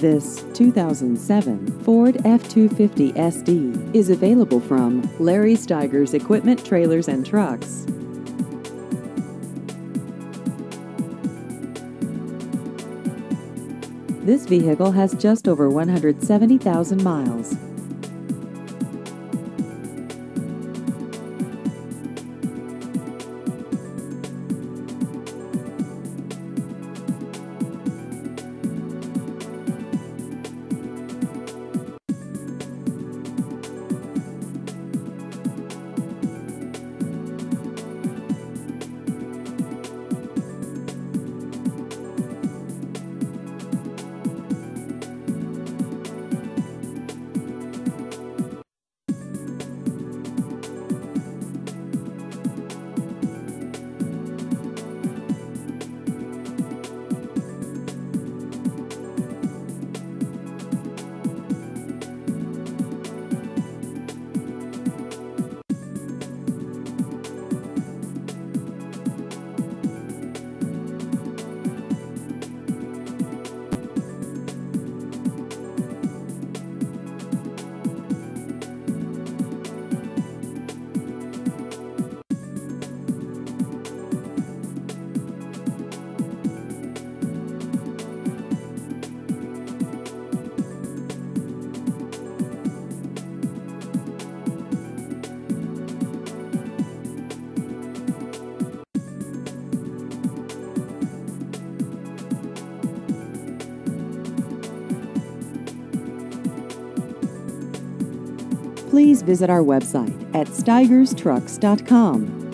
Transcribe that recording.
This 2007 Ford F-250 SD is available from Larry Stigers Equipment Trailers and Trucks. This vehicle has just over 170,000 miles. Please visit our website at stigerstrucks.com